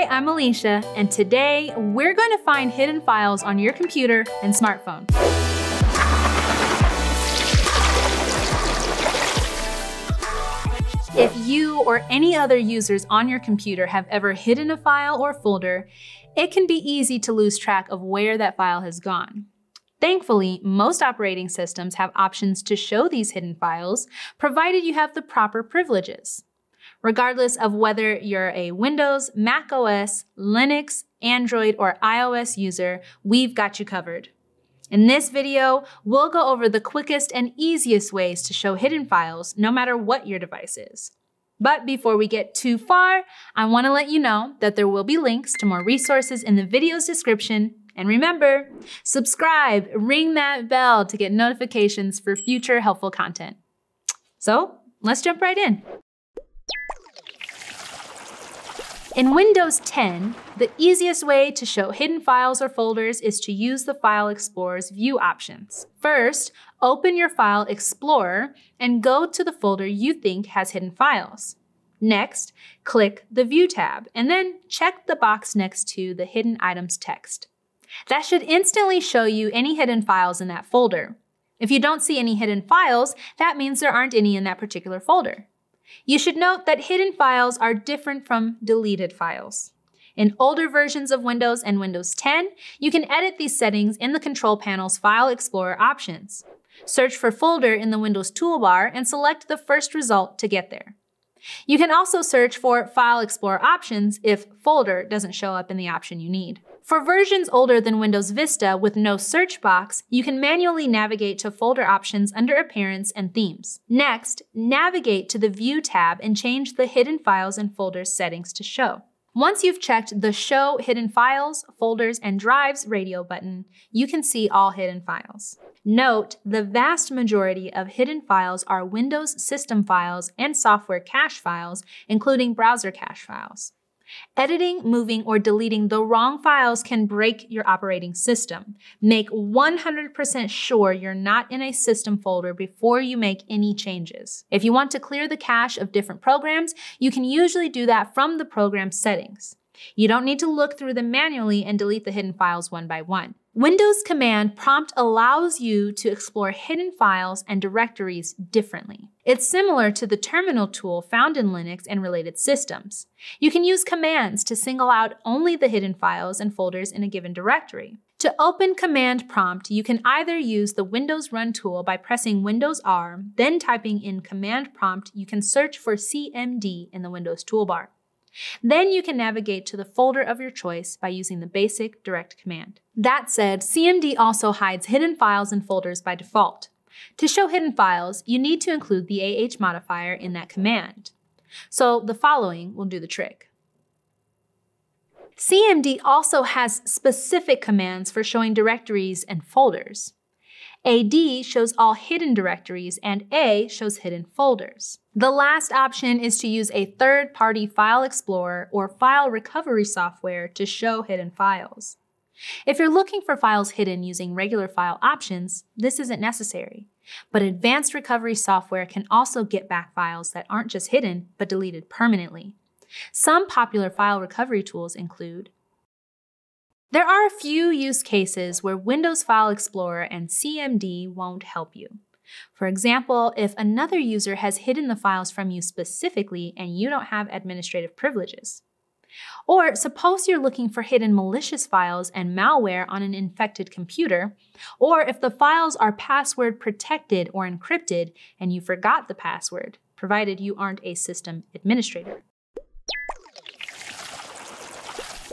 Hi, I'm Alicia, and today we're going to find hidden files on your computer and smartphone. If you or any other users on your computer have ever hidden a file or folder, it can be easy to lose track of where that file has gone. Thankfully, most operating systems have options to show these hidden files, provided you have the proper privileges. Regardless of whether you're a Windows, Mac OS, Linux, Android, or iOS user, we've got you covered. In this video, we'll go over the quickest and easiest ways to show hidden files, no matter what your device is. But before we get too far, I want to let you know that there will be links to more resources in the video's description. And remember, subscribe, ring that bell to get notifications for future helpful content. So let's jump right in. In Windows 10, the easiest way to show hidden files or folders is to use the File Explorer's view options. First, open your File Explorer and go to the folder you think has hidden files. Next, click the View tab and then check the box next to the Hidden Items text. That should instantly show you any hidden files in that folder. If you don't see any hidden files, that means there aren't any in that particular folder. You should note that hidden files are different from deleted files. In older versions of Windows and Windows 10, you can edit these settings in the Control Panel's File Explorer options. Search for Folder in the Windows toolbar and select the first result to get there. You can also search for File Explorer options if Folder doesn't show up in the option you need. For versions older than Windows Vista with no search box, you can manually navigate to folder options under Appearance and Themes. Next, navigate to the View tab and change the Hidden Files and Folders settings to Show. Once you've checked the Show Hidden Files, Folders, and Drives radio button, you can see all hidden files. Note, the vast majority of hidden files are Windows system files and software cache files, including browser cache files. Editing, moving, or deleting the wrong files can break your operating system. Make 100% sure you're not in a system folder before you make any changes. If you want to clear the cache of different programs, you can usually do that from the program settings. You don't need to look through them manually and delete the hidden files one by one. Windows Command Prompt allows you to explore hidden files and directories differently. It's similar to the terminal tool found in Linux and related systems. You can use commands to single out only the hidden files and folders in a given directory. To open Command Prompt, you can either use the Windows Run tool by pressing Windows R, then typing in Command Prompt, you can search for CMD in the Windows toolbar. Then you can navigate to the folder of your choice by using the basic direct command. That said, CMD also hides hidden files and folders by default. To show hidden files, you need to include the AH modifier in that command. So the following will do the trick. CMD also has specific commands for showing directories and folders. AD shows all hidden directories and A shows hidden folders. The last option is to use a third-party file explorer or file recovery software to show hidden files. If you're looking for files hidden using regular file options, this isn't necessary. But advanced recovery software can also get back files that aren't just hidden, but deleted permanently. Some popular file recovery tools include there are a few use cases where Windows File Explorer and CMD won't help you. For example, if another user has hidden the files from you specifically and you don't have administrative privileges. Or suppose you're looking for hidden malicious files and malware on an infected computer, or if the files are password protected or encrypted and you forgot the password, provided you aren't a system administrator.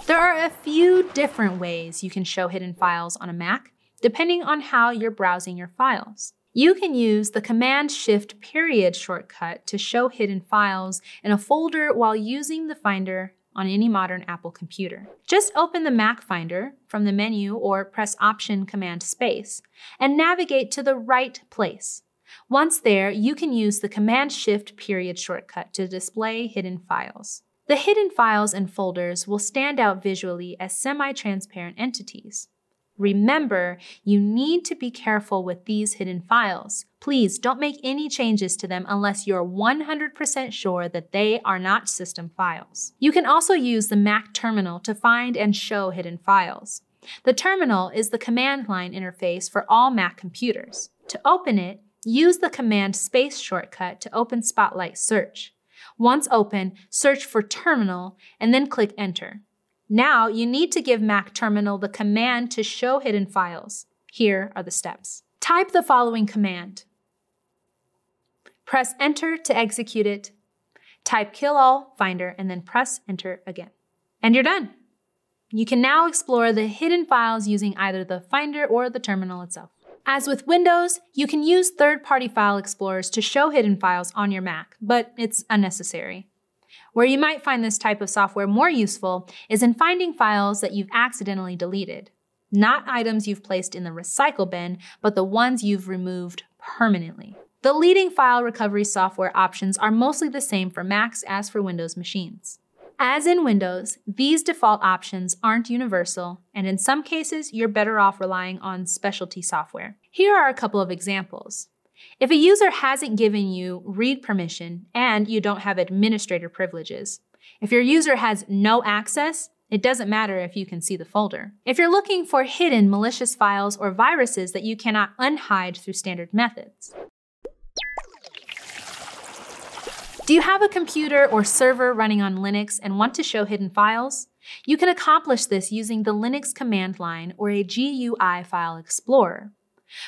There are a few different ways you can show hidden files on a Mac, depending on how you're browsing your files. You can use the Command Shift period shortcut to show hidden files in a folder while using the Finder on any modern Apple computer. Just open the Mac Finder from the menu or press Option Command Space and navigate to the right place. Once there, you can use the Command Shift period shortcut to display hidden files. The hidden files and folders will stand out visually as semi-transparent entities. Remember, you need to be careful with these hidden files. Please don't make any changes to them unless you're 100% sure that they are not system files. You can also use the Mac terminal to find and show hidden files. The terminal is the command line interface for all Mac computers. To open it, use the command space shortcut to open Spotlight Search. Once open, search for terminal and then click enter. Now you need to give Mac Terminal the command to show hidden files. Here are the steps. Type the following command. Press enter to execute it. Type kill all finder and then press enter again. And you're done. You can now explore the hidden files using either the finder or the terminal itself. As with Windows, you can use third-party file explorers to show hidden files on your Mac, but it's unnecessary. Where you might find this type of software more useful is in finding files that you've accidentally deleted. Not items you've placed in the recycle bin, but the ones you've removed permanently. The leading file recovery software options are mostly the same for Macs as for Windows machines. As in Windows, these default options aren't universal, and in some cases, you're better off relying on specialty software. Here are a couple of examples. If a user hasn't given you read permission and you don't have administrator privileges, if your user has no access, it doesn't matter if you can see the folder. If you're looking for hidden malicious files or viruses that you cannot unhide through standard methods. Do you have a computer or server running on Linux and want to show hidden files? You can accomplish this using the Linux command line or a GUI file explorer.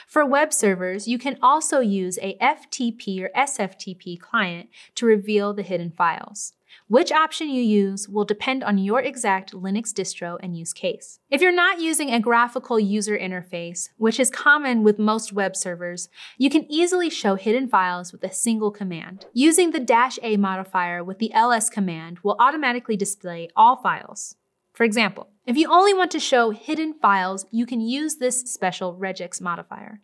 For web servers, you can also use a FTP or SFTP client to reveal the hidden files. Which option you use will depend on your exact Linux distro and use case. If you're not using a graphical user interface, which is common with most web servers, you can easily show hidden files with a single command. Using the "-a modifier with the ls command will automatically display all files. For example, if you only want to show hidden files, you can use this special regex modifier.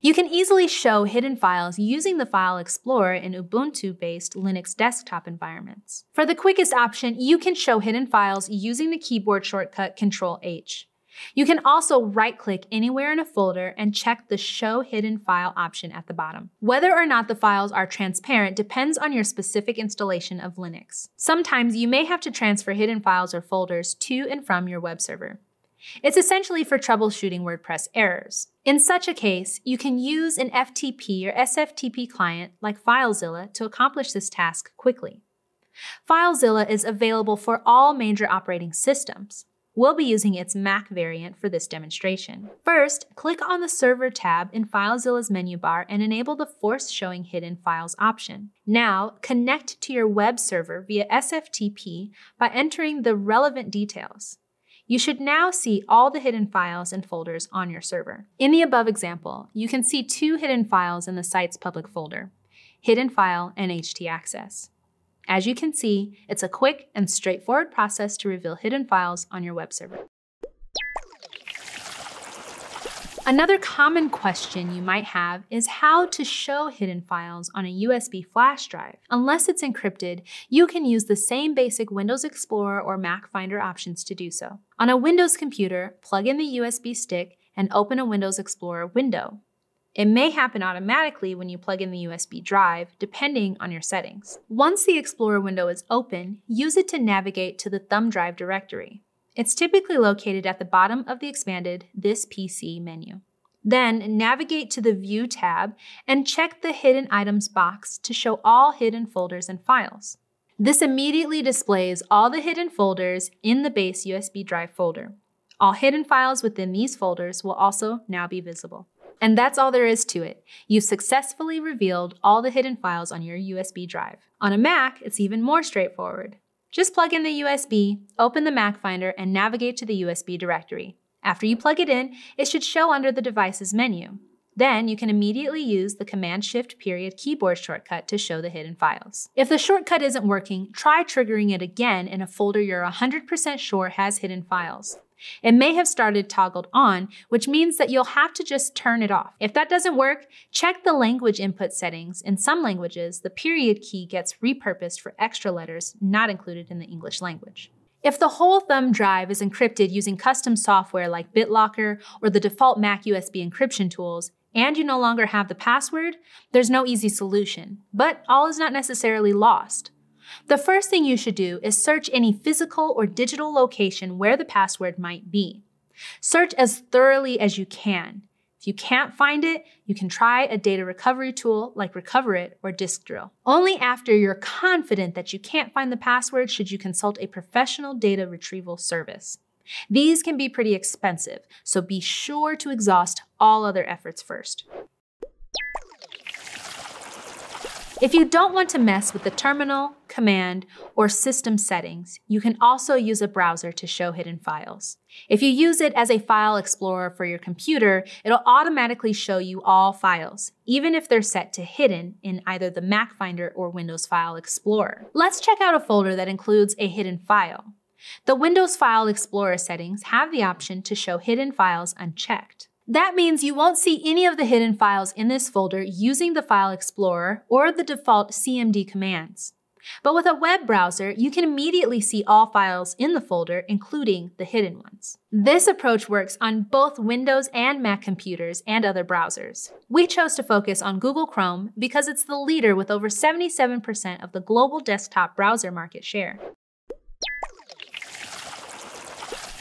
You can easily show hidden files using the File Explorer in Ubuntu-based Linux desktop environments. For the quickest option, you can show hidden files using the keyboard shortcut Ctrl-H. You can also right-click anywhere in a folder and check the Show Hidden File option at the bottom. Whether or not the files are transparent depends on your specific installation of Linux. Sometimes you may have to transfer hidden files or folders to and from your web server. It's essentially for troubleshooting WordPress errors. In such a case, you can use an FTP or SFTP client like FileZilla to accomplish this task quickly. FileZilla is available for all major operating systems. We'll be using its Mac variant for this demonstration. First, click on the Server tab in FileZilla's menu bar and enable the Force Showing Hidden Files option. Now, connect to your web server via SFTP by entering the relevant details. You should now see all the hidden files and folders on your server. In the above example, you can see two hidden files in the site's public folder, Hidden File and htaccess. As you can see, it's a quick and straightforward process to reveal hidden files on your web server. Another common question you might have is how to show hidden files on a USB flash drive. Unless it's encrypted, you can use the same basic Windows Explorer or Mac Finder options to do so. On a Windows computer, plug in the USB stick and open a Windows Explorer window. It may happen automatically when you plug in the USB drive, depending on your settings. Once the Explorer window is open, use it to navigate to the thumb drive directory. It's typically located at the bottom of the expanded This PC menu. Then navigate to the View tab and check the Hidden Items box to show all hidden folders and files. This immediately displays all the hidden folders in the base USB drive folder. All hidden files within these folders will also now be visible. And that's all there is to it. You've successfully revealed all the hidden files on your USB drive. On a Mac, it's even more straightforward. Just plug in the USB, open the Mac Finder, and navigate to the USB directory. After you plug it in, it should show under the Devices menu. Then you can immediately use the Command Shift period keyboard shortcut to show the hidden files. If the shortcut isn't working, try triggering it again in a folder you're 100% sure has hidden files. It may have started toggled on, which means that you'll have to just turn it off. If that doesn't work, check the language input settings. In some languages, the period key gets repurposed for extra letters not included in the English language. If the whole thumb drive is encrypted using custom software like BitLocker or the default Mac USB encryption tools, and you no longer have the password, there's no easy solution. But all is not necessarily lost. The first thing you should do is search any physical or digital location where the password might be. Search as thoroughly as you can. If you can't find it, you can try a data recovery tool like Recoverit or Disk Drill. Only after you're confident that you can't find the password should you consult a professional data retrieval service. These can be pretty expensive, so be sure to exhaust all other efforts first. If you don't want to mess with the terminal, command, or system settings, you can also use a browser to show hidden files. If you use it as a file explorer for your computer, it'll automatically show you all files, even if they're set to hidden in either the Mac Finder or Windows File Explorer. Let's check out a folder that includes a hidden file. The Windows File Explorer settings have the option to show hidden files unchecked. That means you won't see any of the hidden files in this folder using the File Explorer or the default CMD commands. But with a web browser, you can immediately see all files in the folder, including the hidden ones. This approach works on both Windows and Mac computers and other browsers. We chose to focus on Google Chrome because it's the leader with over 77% of the global desktop browser market share.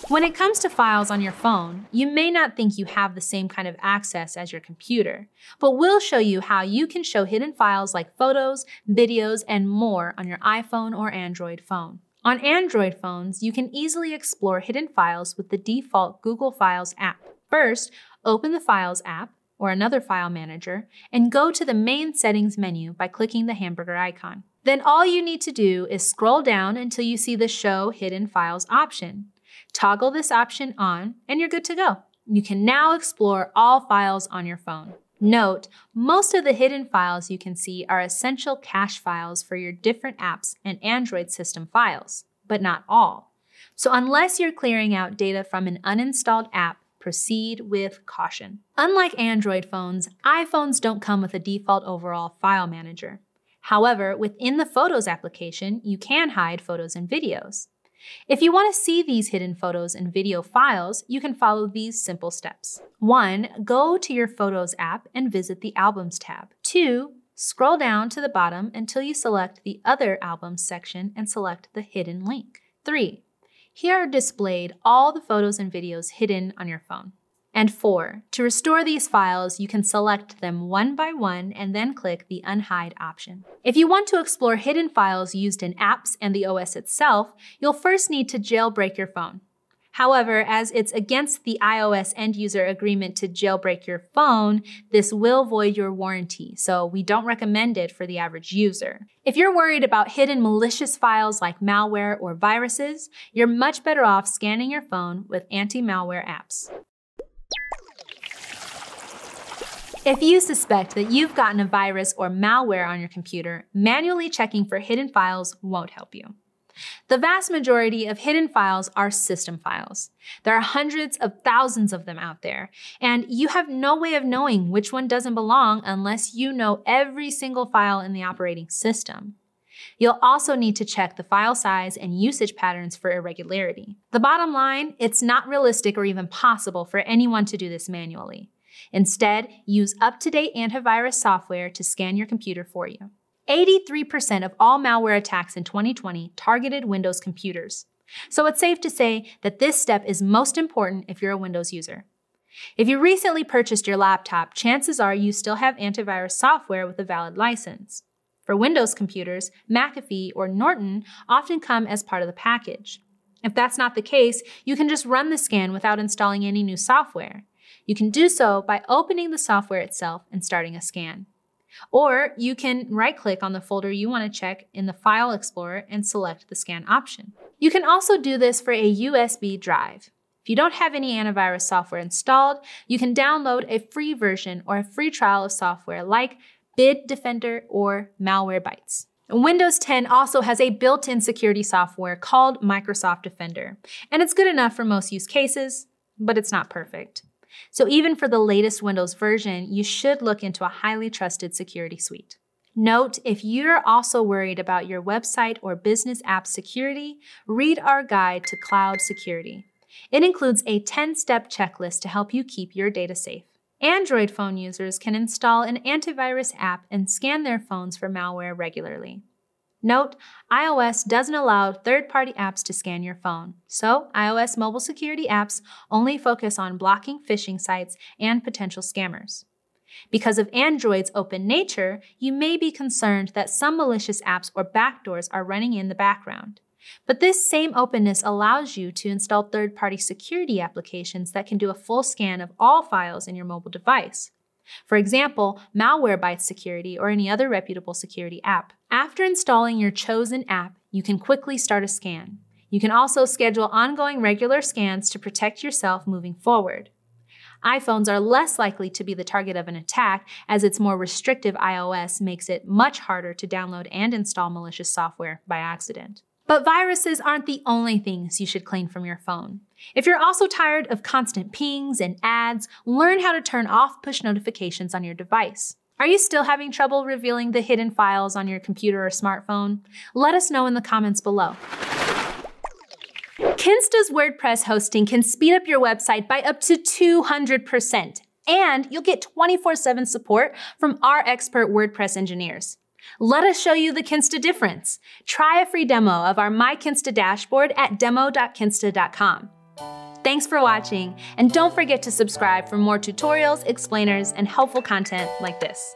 When it comes to files on your phone, you may not think you have the same kind of access as your computer, but we'll show you how you can show hidden files like photos, videos, and more on your iPhone or Android phone. On Android phones, you can easily explore hidden files with the default Google Files app. First, open the Files app or another file manager and go to the main settings menu by clicking the hamburger icon. Then all you need to do is scroll down until you see the Show Hidden Files option. Toggle this option on and you're good to go. You can now explore all files on your phone. Note, most of the hidden files you can see are essential cache files for your different apps and Android system files, but not all. So unless you're clearing out data from an uninstalled app, proceed with caution. Unlike Android phones, iPhones don't come with a default overall file manager. However, within the Photos application, you can hide photos and videos. If you want to see these hidden photos and video files, you can follow these simple steps. 1. Go to your Photos app and visit the Albums tab. 2. Scroll down to the bottom until you select the Other Albums section and select the hidden link. 3. Here are displayed all the photos and videos hidden on your phone. And four, to restore these files, you can select them one by one and then click the Unhide option. If you want to explore hidden files used in apps and the OS itself, you'll first need to jailbreak your phone. However, as it's against the iOS end user agreement to jailbreak your phone, this will void your warranty, so we don't recommend it for the average user. If you're worried about hidden malicious files like malware or viruses, you're much better off scanning your phone with anti-malware apps. If you suspect that you've gotten a virus or malware on your computer, manually checking for hidden files won't help you. The vast majority of hidden files are system files. There are hundreds of thousands of them out there, and you have no way of knowing which one doesn't belong unless you know every single file in the operating system. You'll also need to check the file size and usage patterns for irregularity. The bottom line, it's not realistic or even possible for anyone to do this manually. Instead, use up-to-date antivirus software to scan your computer for you. 83% of all malware attacks in 2020 targeted Windows computers. So it's safe to say that this step is most important if you're a Windows user. If you recently purchased your laptop, chances are you still have antivirus software with a valid license. For Windows computers, McAfee or Norton often come as part of the package. If that's not the case, you can just run the scan without installing any new software. You can do so by opening the software itself and starting a scan. Or you can right click on the folder you want to check in the File Explorer and select the scan option. You can also do this for a USB drive. If you don't have any antivirus software installed, you can download a free version or a free trial of software like Bitdefender or Malwarebytes. Windows 10 also has a built-in security software called Microsoft Defender, and it's good enough for most use cases, but it's not perfect. So even for the latest Windows version, you should look into a highly trusted security suite. Note, if you're also worried about your website or business app security, read our guide to cloud security. It includes a 10-step checklist to help you keep your data safe. Android phone users can install an antivirus app and scan their phones for malware regularly. Note, iOS doesn't allow third-party apps to scan your phone, so iOS mobile security apps only focus on blocking phishing sites and potential scammers. Because of Android's open nature, you may be concerned that some malicious apps or backdoors are running in the background. But this same openness allows you to install third-party security applications that can do a full scan of all files in your mobile device. For example, Malwarebytes Security or any other reputable security app. After installing your chosen app, you can quickly start a scan. You can also schedule ongoing regular scans to protect yourself moving forward. iPhones are less likely to be the target of an attack as its more restrictive iOS makes it much harder to download and install malicious software by accident. But viruses aren't the only things you should clean from your phone. If you're also tired of constant pings and ads, learn how to turn off push notifications on your device. Are you still having trouble revealing the hidden files on your computer or smartphone? Let us know in the comments below. Kinsta's WordPress hosting can speed up your website by up to 200%, and you'll get 24 7 support from our expert WordPress engineers. Let us show you the Kinsta difference. Try a free demo of our My Kinsta dashboard at demo.kinsta.com. Thanks for watching, and don't forget to subscribe for more tutorials, explainers, and helpful content like this.